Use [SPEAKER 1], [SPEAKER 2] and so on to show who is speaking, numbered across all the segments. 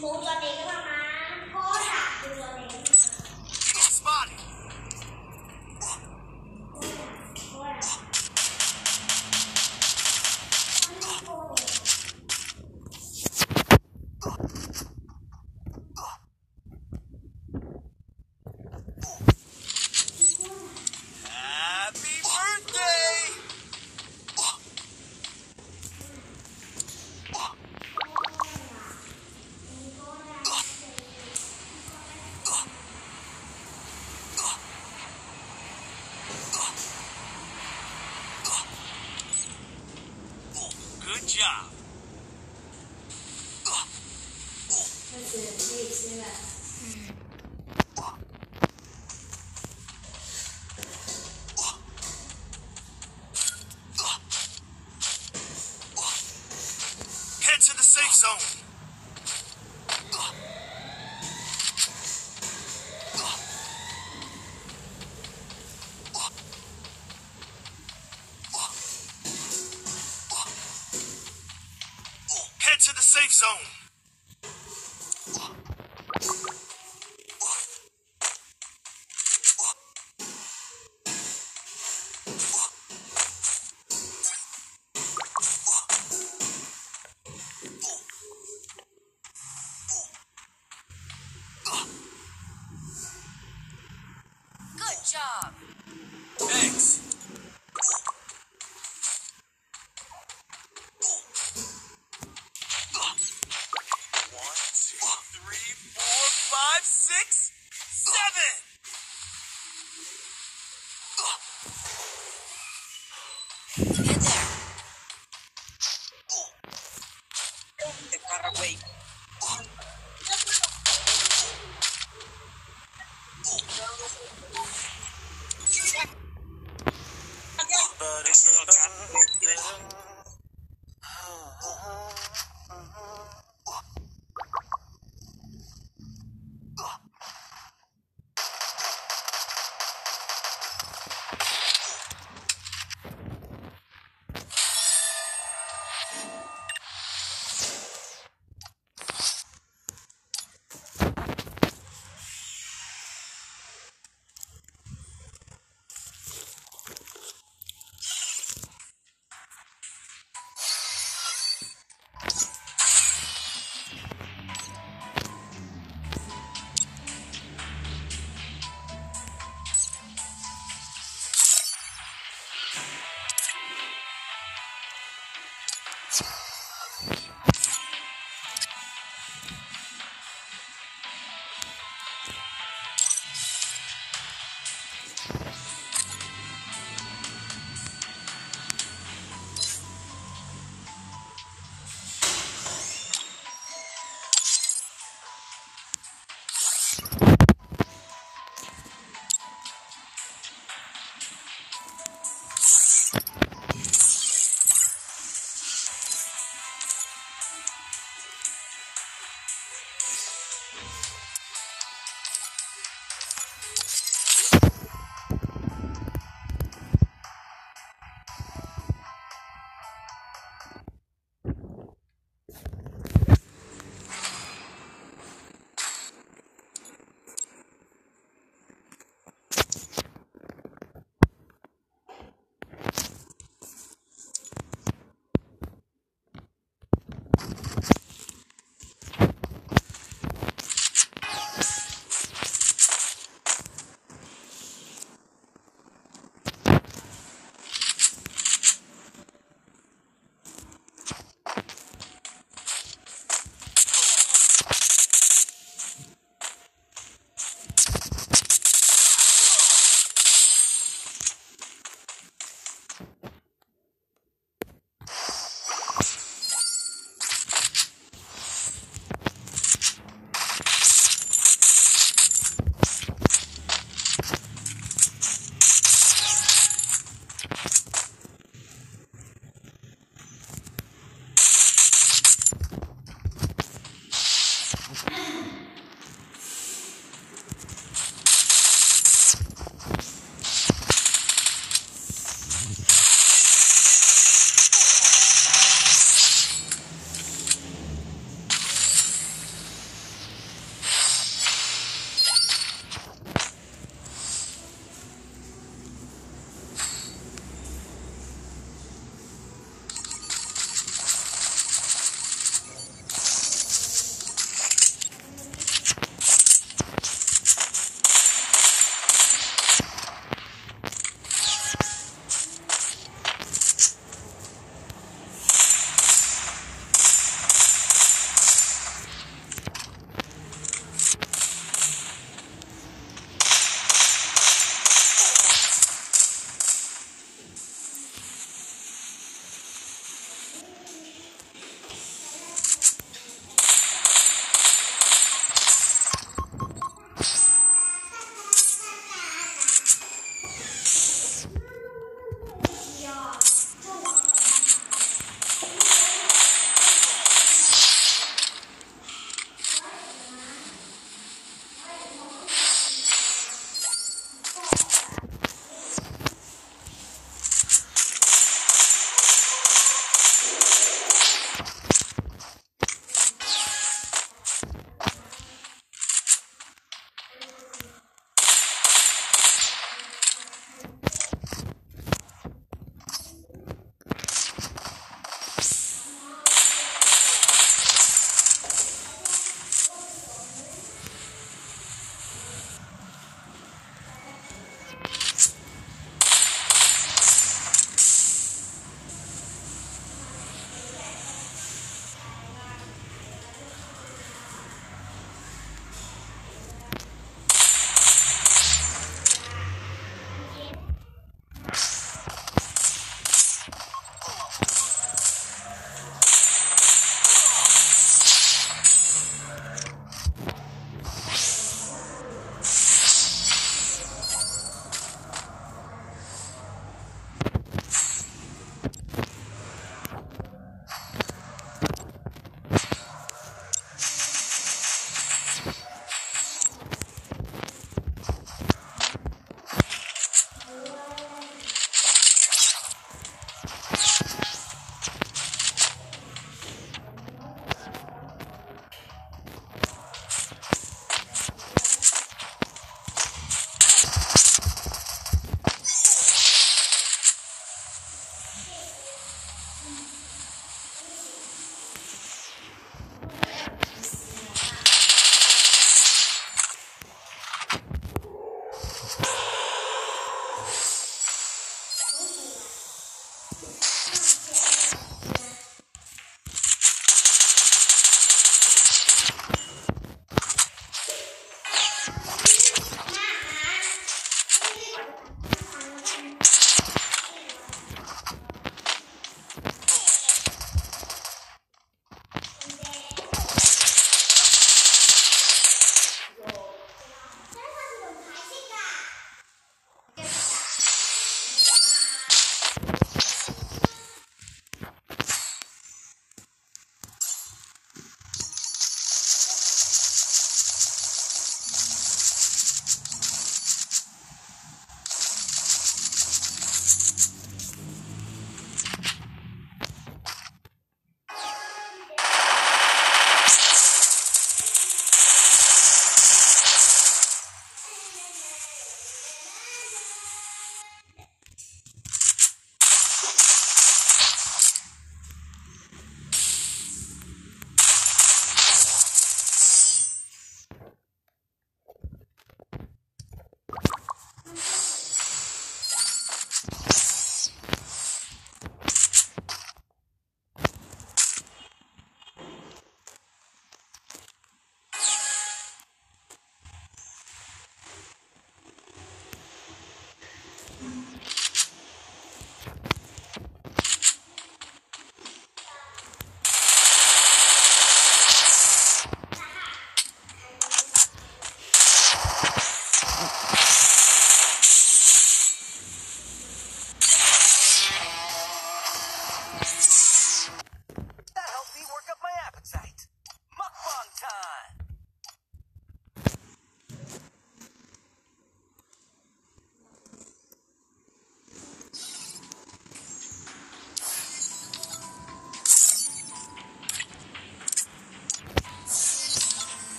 [SPEAKER 1] Muốn. Safe zone.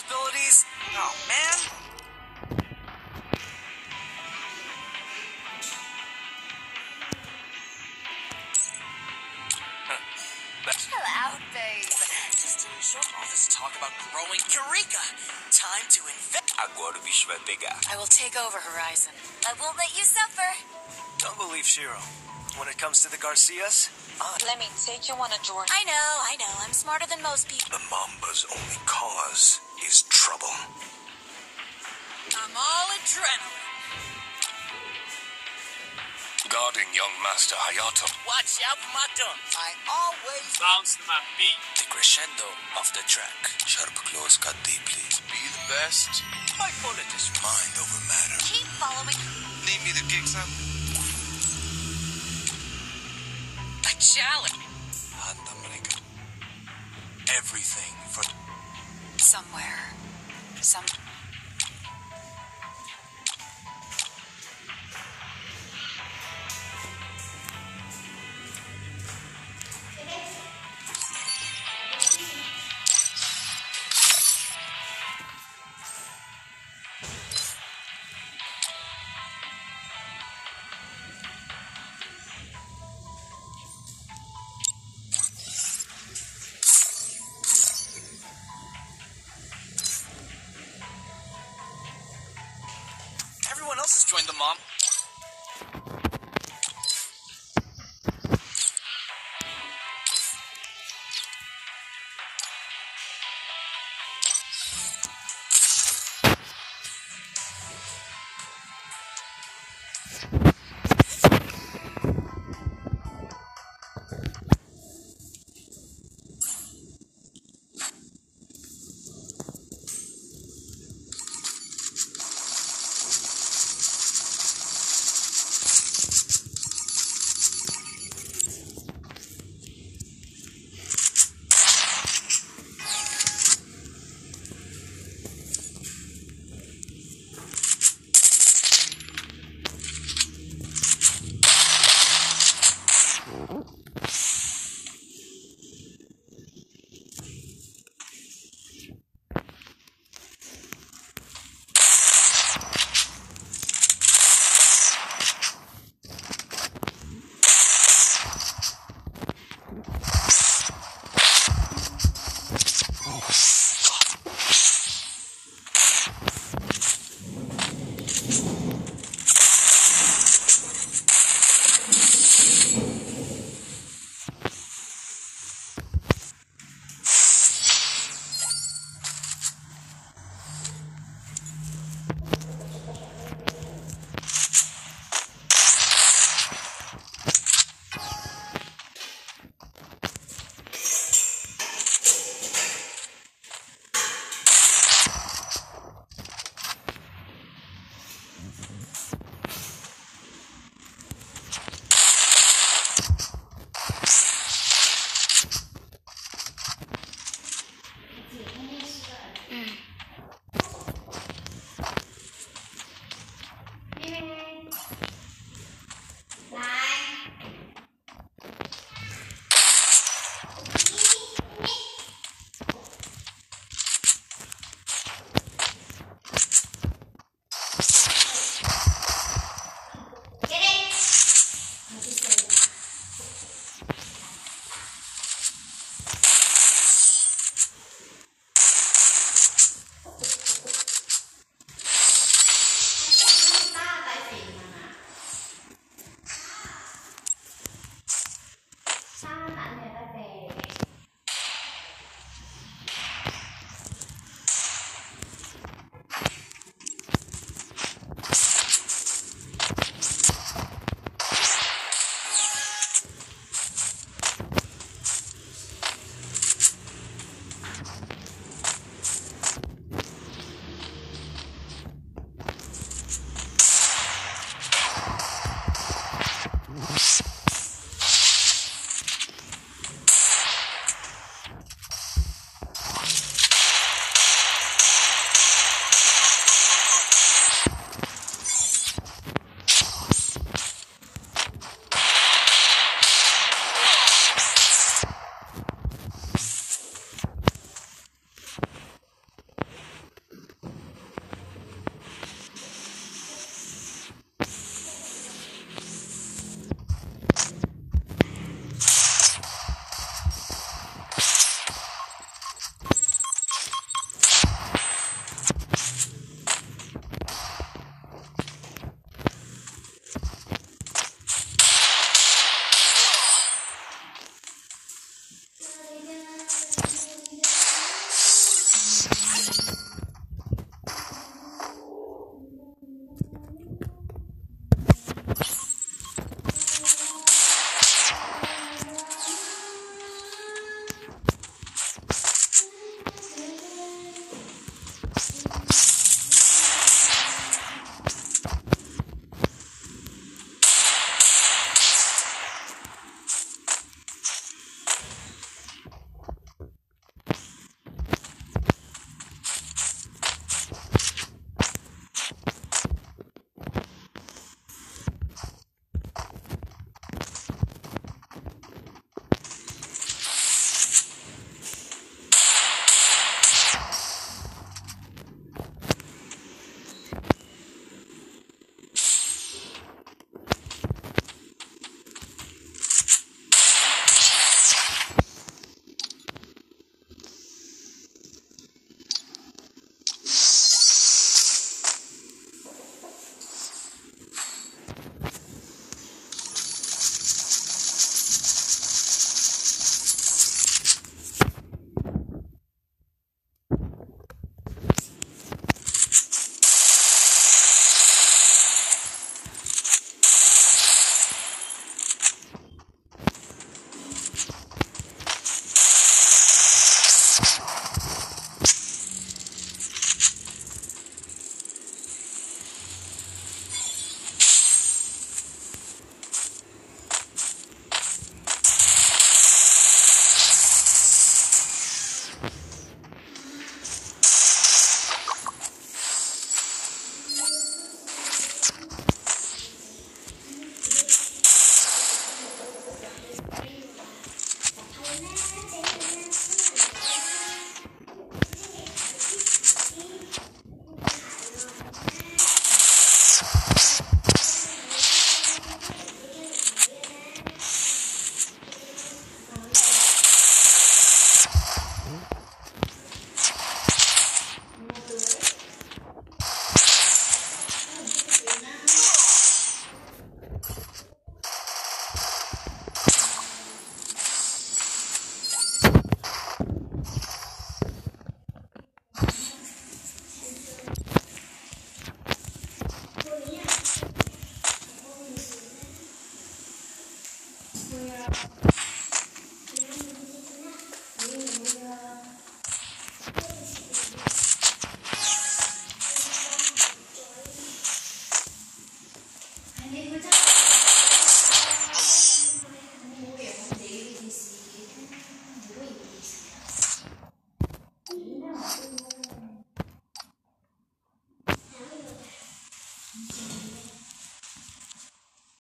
[SPEAKER 2] Responsibilities. Oh, man.
[SPEAKER 3] Chill out, babe. Just enjoy all this talk about growing Eureka. Time to invest.
[SPEAKER 2] Agora o bicho vai pegar.
[SPEAKER 3] I will take over Horizon. I won't let you suffer.
[SPEAKER 2] Don't believe Shiro. When it comes to the Garcias, ah.
[SPEAKER 3] Let me take you on a journey. I know, I know. I'm smarter than most people.
[SPEAKER 4] The Mamba's only cause is trouble.
[SPEAKER 3] I'm all adrenaline.
[SPEAKER 4] Guarding young Master Hayato.
[SPEAKER 3] Watch out for my dunks. I always
[SPEAKER 1] Bounce my beat.
[SPEAKER 4] The crescendo of the track. Sharp claws cut deeply. To be the best, my bullet is mind over matter.
[SPEAKER 3] keep following.
[SPEAKER 4] Need me the gig, son?
[SPEAKER 3] A challenge.
[SPEAKER 4] Everything for
[SPEAKER 3] Somewhere. Some.
[SPEAKER 2] Joined the mom.